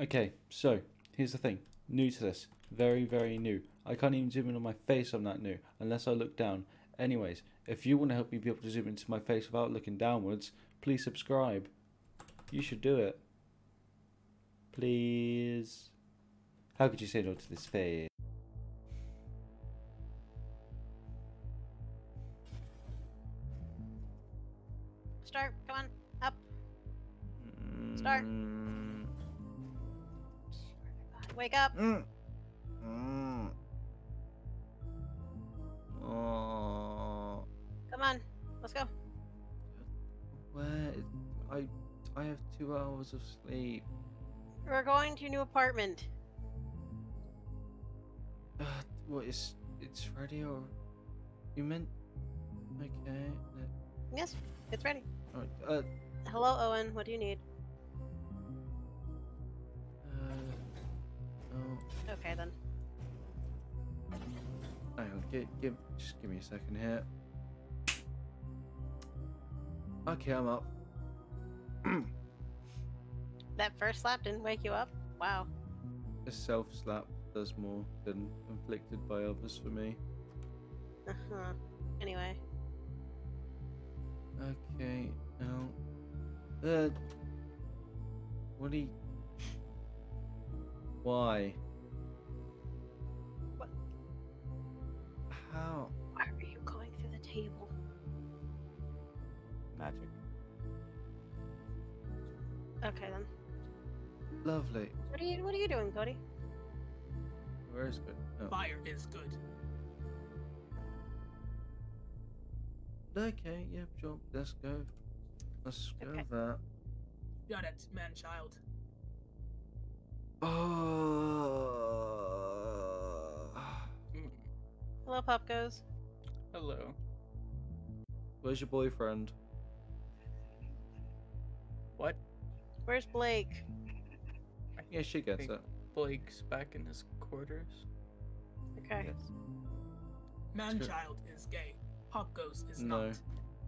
Okay, so here's the thing. New to this. Very, very new. I can't even zoom in on my face, I'm that new, unless I look down. Anyways, if you want to help me be able to zoom into my face without looking downwards, please subscribe. You should do it. Please. How could you say no to this face? Start. Come on. Up. Start. Wake up. mm, mm. Oh, Come on. Let's go. where? I I have two hours of sleep. We're going to your new apartment. Uh, what is it's ready or you meant? Okay. Yes, it's ready. Alright. Uh. Hello, Owen. What do you need? Okay, then. Hang on. Give, give. Just give me a second here. Okay, I'm up. That first slap didn't wake you up? Wow. A self slap does more than inflicted by others for me. Uh huh. Anyway. Okay, now. Uh. What do you. Why? How? Why are you going through the table? Magic. Okay, then. Lovely. What are you What are you doing, Cody? Where is good? Oh. Fire is good. Okay, yep, sure. Let's go. Let's go Okay. with that. Got it, man child. Oh. Hello, Popgoes. Hello. Where's your boyfriend? What? Where's Blake? I Yeah, she gets think it. Blake's back in his quarters. Okay. Yes. Man child is gay. Popgoes is No. not.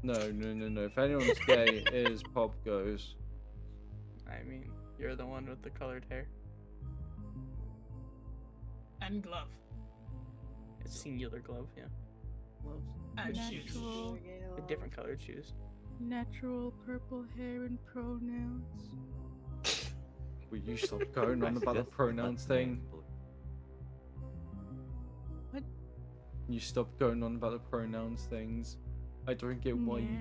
No, no, no, no. If anyone's gay, it is Pop Goes. I mean, you're the one with the colored hair. And glove. It's singular glove, yeah. Gloves. Uh, and Natural. shoes. With different colored shoes. Natural purple hair and pronouns. Will you stop going on about the pronouns thing? What? You stop going on about the pronouns things. I don't get why you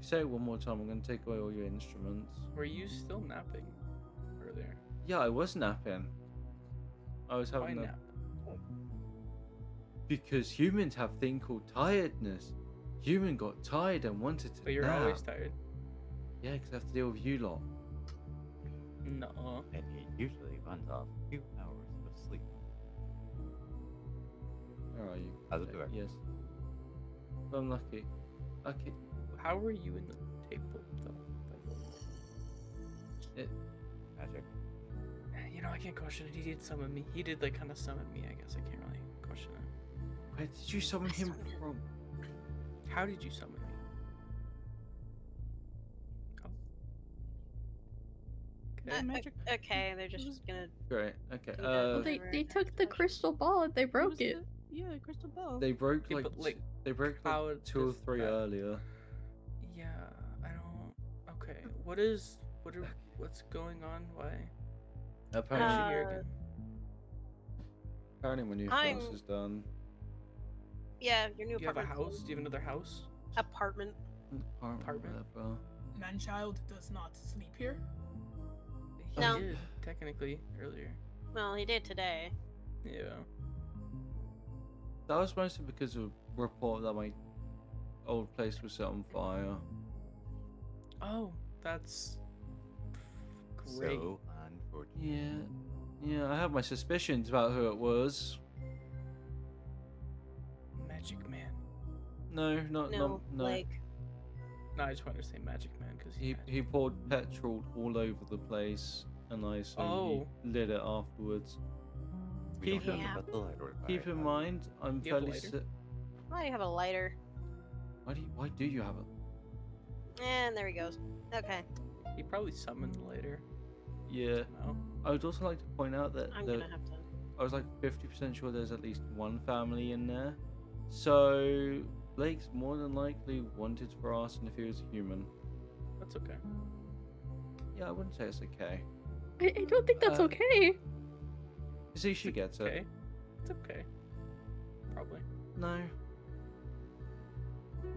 say it one more time. I'm gonna take away all your instruments. Were you still napping earlier? Yeah, I was napping. I was Why having a nap? because humans have thing called tiredness. Human got tired and wanted to But you're nap. always tired. Yeah, because I have to deal with you lot. No. And he usually runs off a few hours of sleep. Where are you? How's it Okay, doing? Yes. I'm lucky. Okay. How are you in the table though? by the way? It, Magic. You know, I can't question it. He did summon me. He did like kind of summon me. I guess I can't really question it. where did you summon him from? How did you summon me? Oh. Uh, Okay. magic- okay, they're just gonna. Great. Okay. Uh, Well, they they took the crystal ball and they broke was it. yeah, the crystal ball. they broke Yeah, like, like, they broke how like two or three that- earlier. Yeah, I don't. Okay, what is what are what's going on? Why? Why Apparently, is she here Uh, again? apparently my new I'm- house is done. Yeah, your new Do you have a house? Do you have another house? Apartment. Apartment. Apartment? whatever. Man child does not sleep here. He No. did technically earlier. Well, he did today. Yeah. That was mostly because of a report that my old place was set on fire. Oh, that's great. So unfortunate. Yeah. Yeah, I have my suspicions about who it was. Magic Man. No, not No, not no. like No, I just wanted to say Magic Man because He he poured petrol all over the place, and I so Oh. lit it afterwards. We Keep in- know about the lighter. Keep in mind, I'm Do you fairly. lighter? Si- why do you have a lighter? why do you, Why do you have it? And there he goes. Okay. He probably summoned later. Yeah. No. I would also like to point out that I'm the, gonna have to. I was like 50% sure there's at least one family in there. So Blake's more than likely wanted for arson if he was a human. That's okay. Yeah, I wouldn't say it's okay. I, I don't think that's Uh, okay. See, she gets Okay. it. It's okay. Probably. No.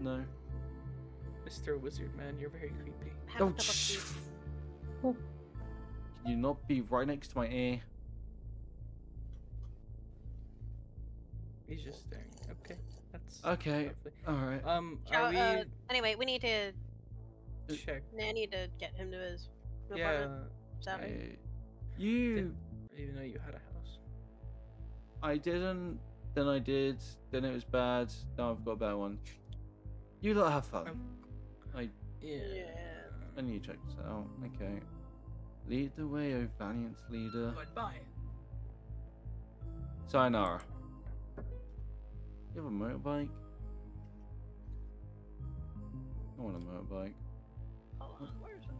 No. Mr. Wizard Man, you're very creepy. Have a Oh, cup of tea. shh. Can you not be right next to my ear? He's just staring. Okay. That's Okay. lovely. Alright. Um, Shall- are we uh, anyway, we need to. check? I need to get him to his new Yeah. apartment. Saturday. Hey, you. Didn't even know you had a house. I didn't. Then I did. Then it was bad. Now I've got a better one. You lot have fun. I Yeah. Yeah. I need to check this out. Okay. Lead the way, O valiant leader. Goodbye. Sayonara. You have a motorbike? I want a motorbike. Hold on, where's it?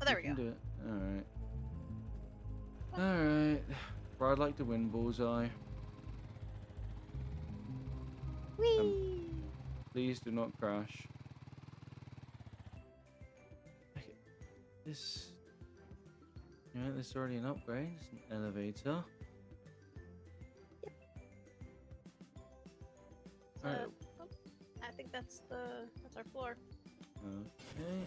Oh, there we can go. do it. Alright. Alright. But I'd like to win bullseye. Whee! Um, please do not crash. Okay. This. This is already an upgrade. It's an elevator. Alright. oh, I think that's the that's our floor. Okay.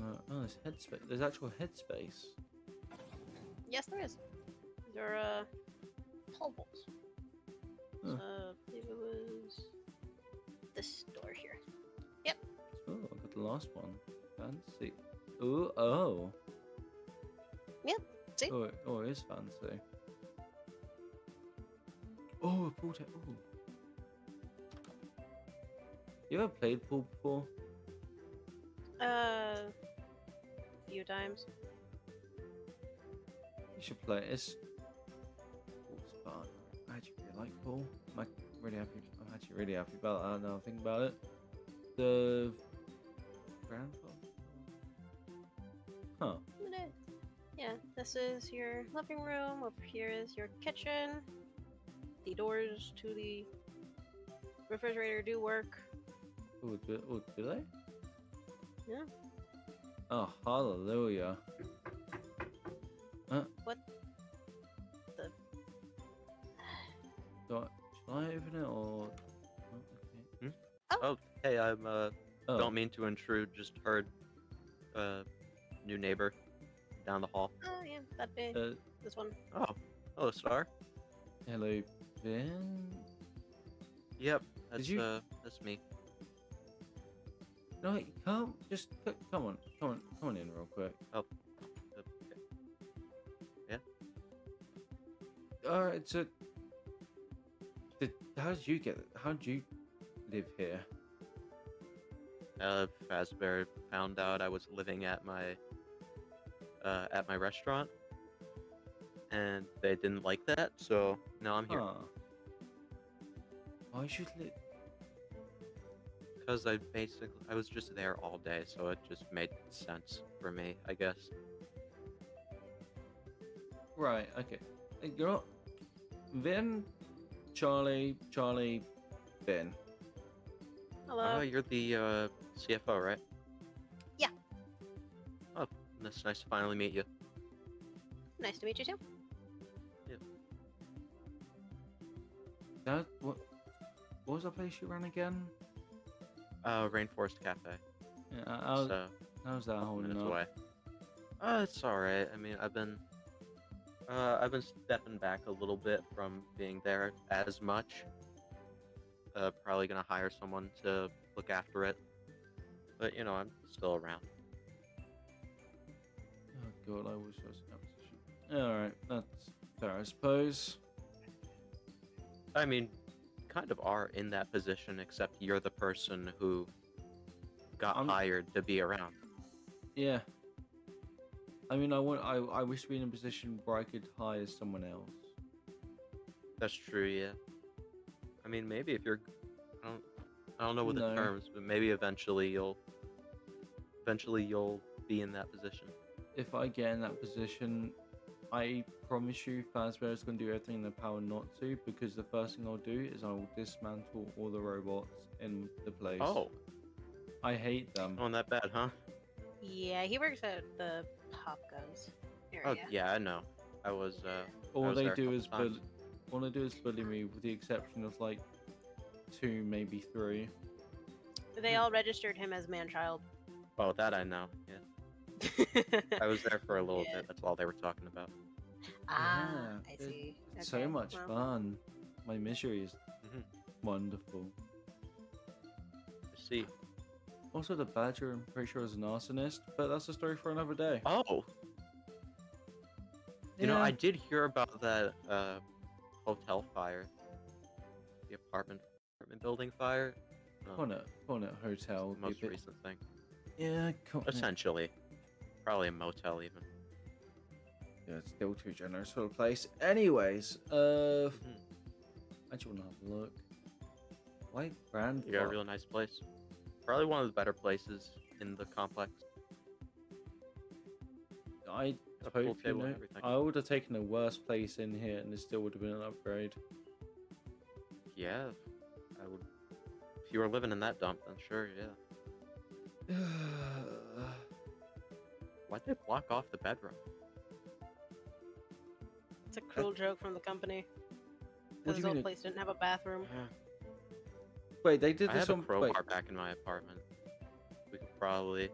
Uh, oh, there's headspace. There's actual headspace. Yes, there is. There are uh, tall balls. Huh. Uh, I believe it was this door here. Yep. Oh, I got the last one. Fancy. Ooh, oh. Yep, see? Oh, it, oh, it is fancy. Oh, a pool table. Oh. You ever played pool before? Uh, a few times. You should play this. It's pool's fun. I actually really like pool. I'm really happy. I'm actually really happy about that now. I think about it. The ground this is your living room. Over here is your kitchen. The doors to the refrigerator do work. Oh, do, oh, do they? Yeah. Oh, hallelujah. What? The Do I, shall I open it or? Oh, okay. Oh, hey, I'm uh Oh, don't mean to intrude, just heard uh new neighbor down the hall. oh yeah, that'd be uh, this one. Oh, hello Star. hello, Ben. Yep, that's you- uh that's me. No, come, just come on, come on, come on in real quick. Uh, okay. All right, so, did, how did you get? How did you live here? Uh Fazbear found out I was living at my uh at my restaurant and they didn't like that, so now I'm here. Huh. Why should li- Because I basically I was just there all day, so it just made sense for me, I guess. Right. Okay. You're not. Ben, Charlie, Charlie, Ben. Hello. Oh, you're the uh CFO, right? Yeah. That's nice to finally meet you. nice to meet you too. Yeah. That what? What was the place you ran again? Uh, Rainforest Cafe. Yeah, how, so how's that couple holding minutes up? away. Uh, it's all right. I mean, I've been, uh, I've been stepping back a little bit from being there as much. Uh, probably gonna hire someone to look after it, but you know, I'm still around. God, I wish I was in that position. Alright, that's fair, I suppose. I mean, kind of are in that position, except you're the person who got I'm- hired to be around. Yeah. I mean, I want. I, I wish to be in a position where I could hire someone else. That's true, yeah. I mean, maybe if you're, I don't, I don't know what No. the terms, but maybe eventually you'll eventually you'll be in that position. If I get in that position, I promise you, Fazbear is going to do everything in their power not to, because the first thing I'll do is I will dismantle all the robots in the place. Oh, I hate them. going that bad, huh? Yeah, he works at the Pop Goes area. Oh yeah, I know. I was. uh I all was they do is times. bully. All they do is bully me, with the exception of like two, maybe three. They all registered him as man-child. Oh, that I know. Yeah, I was there for a little Yeah. bit. That's all they were talking about. ah, Yeah, I it- see. It's so much well, fun. My misery is Mhm. wonderful. I see. Also, the badger, I'm pretty sure, is an arsonist, but that's a story for another day. Oh, you know, I did hear about that uh, hotel fire, the apartment apartment building fire. Um, Cornet, Cornet Hotel. would be a most bit- recent thing. Yeah, Cornet. Essentially, probably a motel even. Yeah, it's still too generous for a place. Anyways, uh, Mhm. I just want to have a look. Why brand? You got a real nice place. Probably one of the better places in the complex. I hope you know. I would have taken a worse place in here, and it still would have been an upgrade. Yeah, I would. If you were living in that dump, then sure, yeah. Why'd they block off the bedroom? It's a cruel joke from the company. What Because do old mean? place didn't have a bathroom. Wait, they did I this have a on. crowbar Wait, back in my apartment. We could probably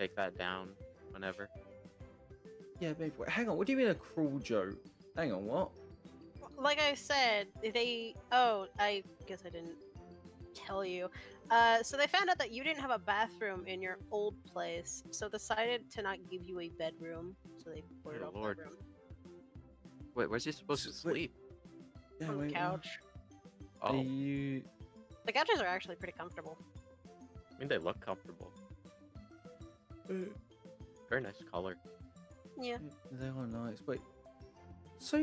take that down whenever. yeah, maybe. Wait, hang on. What do you mean a cruel joke? Hang on, what? Like I said, they. Oh, I guess I didn't tell you. Uh, so they found out that you didn't have a bathroom in your old place, so decided to not give you a bedroom. So they boarded Oh, off Lord. bedroom Wait, where's he supposed to sleep? Yeah, on the wait, what? couch. Oh, you? The couches are actually pretty comfortable. I mean they look comfortable. Very nice color. Yeah. They are nice. Wait. So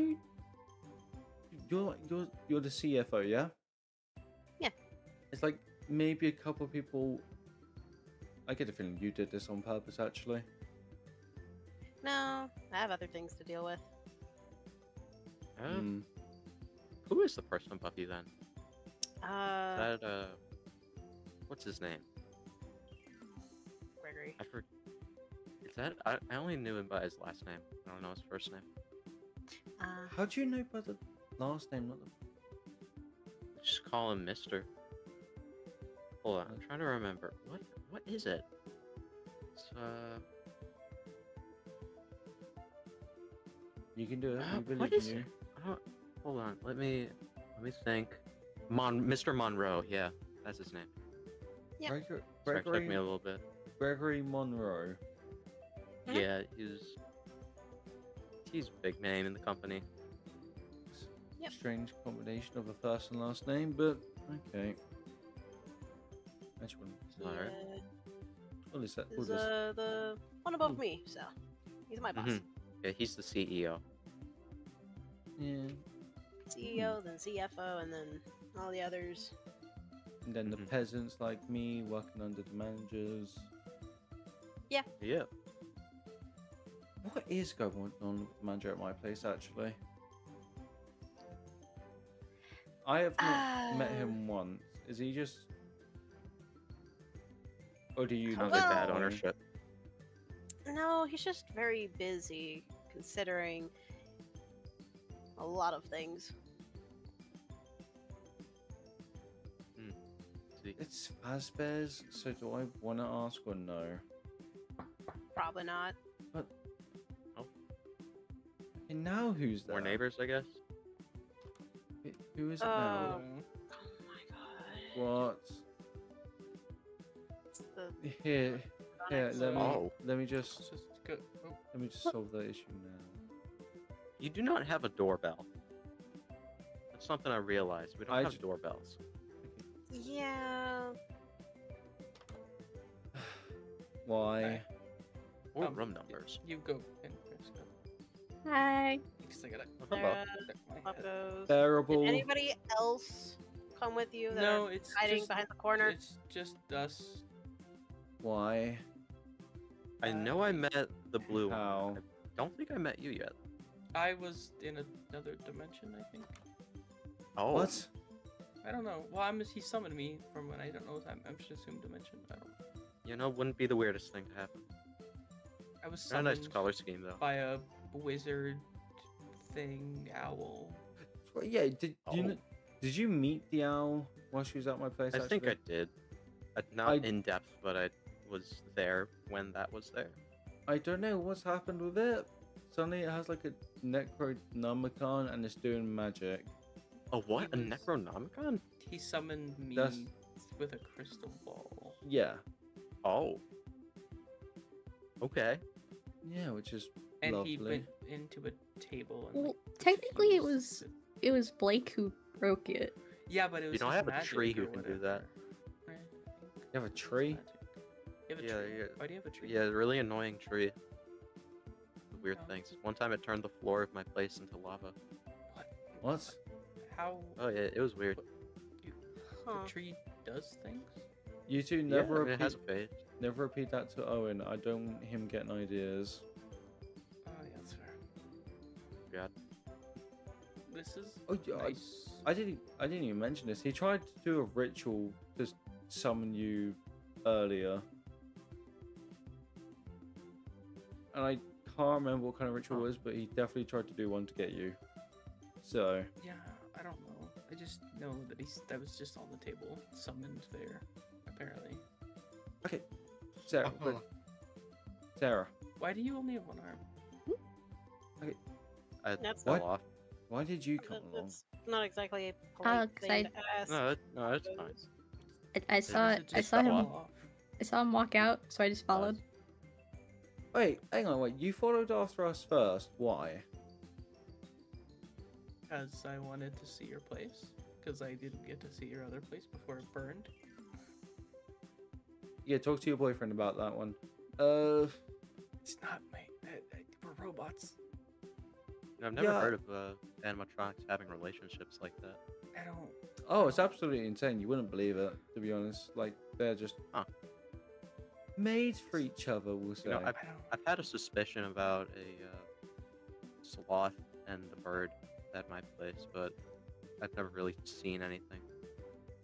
you're you're you're the CFO, yeah? Yeah. It's like maybe a couple of people. I get the feeling you did this on purpose, actually. No, I have other things to deal with. Uh, Hmm. Who is the person above you then? Uh, that uh, what's his name? Gregory. I for. Is that I, I only knew him by his last name. I don't know his first name. Uh, How do you know by the last name, not the? Just call him Mister. Hold on, I'm trying to remember. What what is it? It's, uh, You can do it. Uh, We believe what in is you. it? I don't, hold on, let me let me think. Mon Mr. Monroe, yeah, that's his name. Yeah. Gregor- Sorry, it took Gregory, me a little bit. Gregory Monroe. Yeah, he's he's a big name in the company. Yep. Strange combination of a first and last name, but okay. Actually, All right. uh, what is that? What is is uh, the one above Hmm. me, so he's my boss. Mhm. Yeah, he's the E CEO. Yeah. CEO, then CFO, and then all the others. And then the Mhm. peasants like me working under the managers. Yeah. Yeah. What is going on with the manager at my place actually? I have not met Uh, him once. Is he just or do you Sounds know like Well- bad ownership. No, he's just very busy considering a lot of things. See, It's Fazbear's, so do I want to ask or no? Probably not. But. Oh. And now who's there? More neighbors, I guess. Who is it Uh, now? Oh my god. What? It's Here, here. Let me Oh. let me just just go. Oh, let me just solve that issue now. You do not have a doorbell. That's something I realized. We don't I have j- doorbells. Yeah. Why? Or Um, room numbers. you go. and Chris go. Hi. Because I gotta. Oh, hello. Check my head. goes. Bearable. Did anybody else come with you that No, are it's hiding just behind the corner? it's just us. Why? I know I met the blue one. I don't think I met you yet. I was in another dimension, I think. Oh, What? I don't know. Well, I'm he summoned me from when I don't know. I'm, I'm just assumed dimension. I don't. You know, wouldn't be the weirdest thing to happen. I was Not a summoned nice color scheme though. by a wizard thing owl. Well, yeah. Did you Oh. kn- did you meet the owl while she was at my place? I think I actually? did. Uh, not I- in depth, but I was there when that was there. I don't know what's happened with it. Suddenly it has like a Necronomicon and it's doing magic. Oh, what? A Necronomicon? He summoned me That's- with a crystal ball. Yeah. Oh. Okay. Yeah, which is And lovely. he went into a table. And, Well, like, technically it was it. it was Blake who broke it. Yeah, but it was. know, I his have a tree who can do that. right? You have a it's tree? Magic. You have a Yeah, tree? yeah. Why do you have a tree? Yeah, really annoying tree. Weird Oh. things. One time it turned the floor of my place into lava. What? What? How Oh yeah, it was weird. Huh. the tree does things? You two Yeah, never I mean, repeat, it has a face. never repeat that to Owen. I don't want him getting ideas. Oh, yeah, that's fair. God. This is Oh, yeah, I- nice. I didn't. I didn't even mention this. He tried to do a ritual to summon you earlier, and I can't remember what kind of ritual it was, but he definitely tried to do one to get you. So Yeah, I don't know. I just know that he's that was just on the table, summoned there, apparently. Okay, Sara, Uh-huh. but- Sara, Why do you only have one arm? I That's fell What? off. why did you That- come along? That's not exactly a Uh, polite 'cause thing I- to ask. No, that, no, that's fine. I, I saw it I saw him off? I saw him walk out, so I just followed. Wait, hang on, wait. You followed after us first. Why? Because I wanted to see your place. Because I didn't get to see your other place before it burned. Yeah, talk to your boyfriend about that one. Uh, It's not my. I, I, we're robots. I've never Yeah. heard of uh, animatronics having relationships like that. I don't. oh, it's absolutely insane. You wouldn't believe it, to be honest. Like they're just Huh. Made for each other. We'll say. You know, I don't. I've had a suspicion about a uh, sloth and the bird at my place, but I've never really seen anything.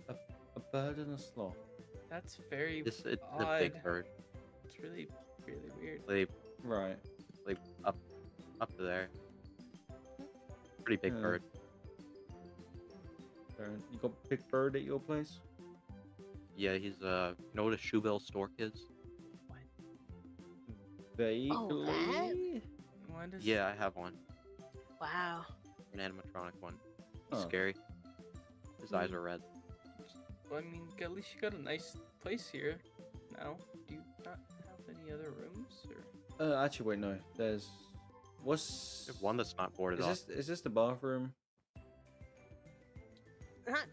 a a bird and a sloth. That's very. It's, it's a big bird, It's really, really weird. like, Right. like up, up to there. Pretty big Yeah. bird. You got big bird at your place? Yeah, he's uh, you know what a shoebill stork is? Vaguely. What is? Yeah, I have one, Wow. an animatronic one. He's Oh. scary. His eyes Hmm. are red. Well, I mean, at least you got a nice place here. Now, do you not have any other rooms? Or Uh, actually, wait, no. There's. What's. There's one that's not boarded Is off. this is this the bathroom?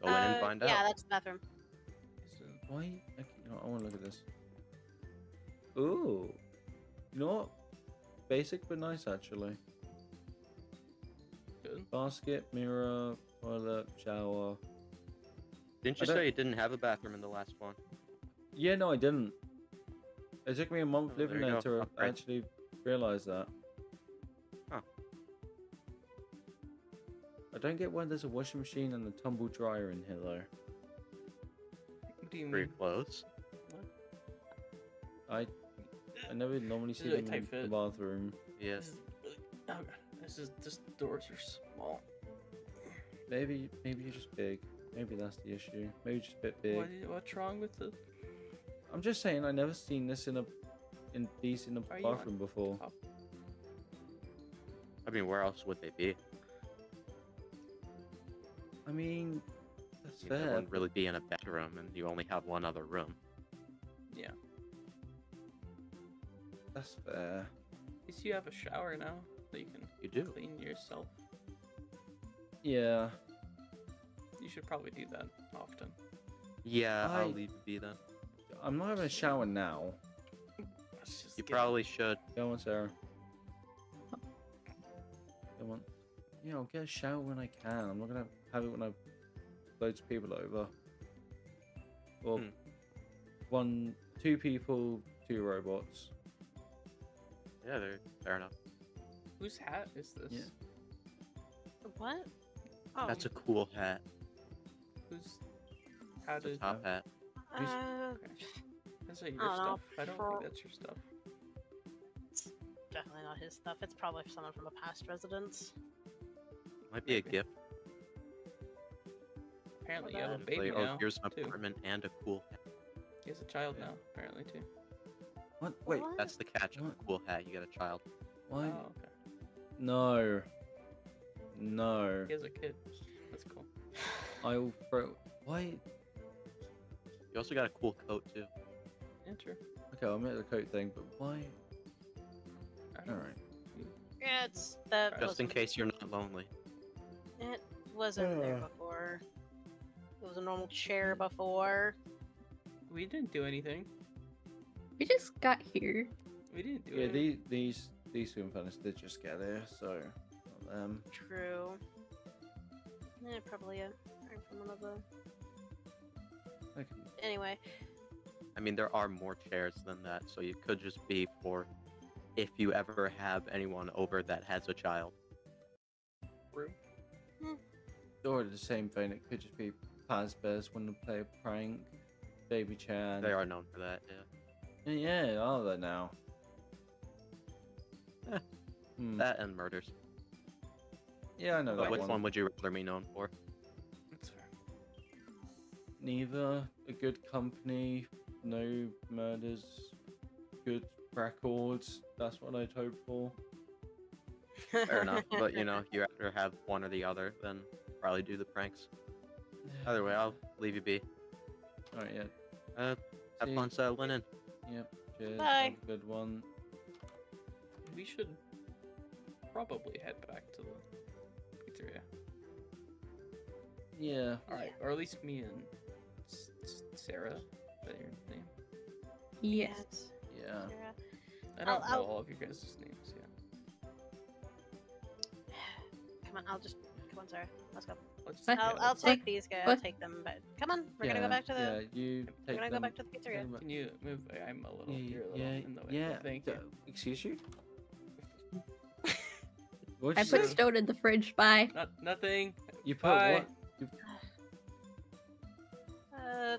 Go in and uh, find Yeah, out. Yeah, that's the bathroom. Why? Okay, you know, I want to look at this. Ooh. You know what? Basic but nice actually. good? Basket, mirror, toilet, shower. Didn't you say you didn't have a bathroom in the last one? Yeah, no, I didn't. It took me a month Oh, living you there to Upgrade. actually realize that. Huh. I don't get why there's a washing machine and a tumble dryer in here though. What do you Pretty mean? close. I I never normally see really them in tight the bathroom. Yes. This is really. Oh god, this is this doors are small. Maybe maybe you're just big. Maybe that's the issue. Maybe you're just a bit big. What, what's wrong with the? I'm just saying I never seen this in a in these in a Are bathroom before. top? I mean, where else would they be? I mean that's You know, they fair. wouldn't really be in a bedroom, and you only have one other room. Yeah. That's fair. At least you have a shower now, so you can You do. clean yourself. Yeah. You should probably do that often. Yeah, I- I'll leave it be then. I'm not having a shower now. Let's just You get- probably should. Go on, Sara. Go on. Yeah, I'll get a shower when I can. I'm not gonna have it when I've loads of people over. Well, Hmm. one, two people, two robots. Yeah, they're fair enough. Whose hat is this? Yeah. What? Oh, That's a cool hat. Whose hat It's a is top hat. uh, Okay. That's like your I don't know, stuff. I don't think that's your stuff. it's definitely not his stuff. It's probably someone from a past residence. Might be a Maybe. gift. Apparently, Well, you have a that- baby Like, oh, now. here's an too. apartment and a cool hat. He has a child Yeah. now, apparently too. What? Wait, What? That's the catch of a What? cool hat. You got a child. why? Oh, okay. No. No. He has a kid. That's cool. I will throw. Why? You also got a cool coat too. Yeah, true. Okay, I'll make the coat thing, but why? I don't know. Alright. Yeah, it's that. Just in wasn't- case you're not lonely. It wasn't there uh. before. It was a normal chair before. We didn't do anything. We just got here. We didn't do it. Yeah, these these these swim fellas did just get there, so not them. True. Yeah, probably a heard from one of the. They can- Anyway, I mean, there are more chairs than that, so you could just be for if you ever have anyone over that has a child. True. Hmm. Or the same thing, it could just be Fazbears want to play a prank, Baby Chan. They are known for that, yeah. Yeah, are that now? Eh, Hmm. That and murders. Yeah, I know But that which one. one would you rather be known for? That's. Neither a good company, no murders, good records. That's what I'd hope for. Fair enough. But you know, you rather have one or the other than probably do the pranks. Either way, I'll leave you be. Alright, yeah. Uh, have See- fun settling in. Yep. Cheers. Bye. Good one. We should probably head back to the pizzeria. Yeah. All right, or at least me and S- S- Sara. Is that your name? Yes. Yeah. Sara. I don't I'll- know I'll- all of your guys' names yet. Come on, I'll just come on, Sara. Let's go. Let's just What? I'll, I'll take these guys. I'll take them, but come on, we're gonna go back to the. Yeah, you we're take gonna go them- back to the pizzeria. Can you move? I'm a little. Yeah, you're a little yeah, in the way. yeah. Thank d- you. Excuse you? What'd I you put say? stone in the fridge. Bye. Not nothing. You put Bye. what? You... Uh,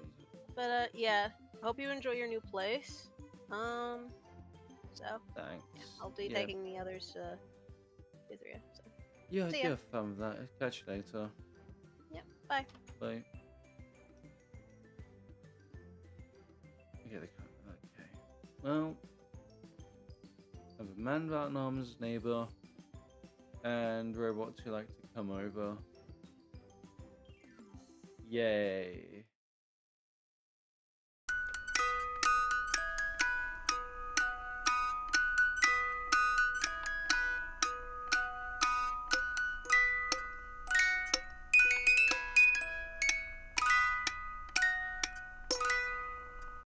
but uh, yeah. Hope you enjoy your new place. Um, so Thanks. I'll be yeah. taking the others to pizzeria. Yeah, See you ya. have fun with that. Catch you later. Yep, bye. Bye. Okay. Okay. Well, I have a man without an arms neighbor, and robots who like to come over. Yay.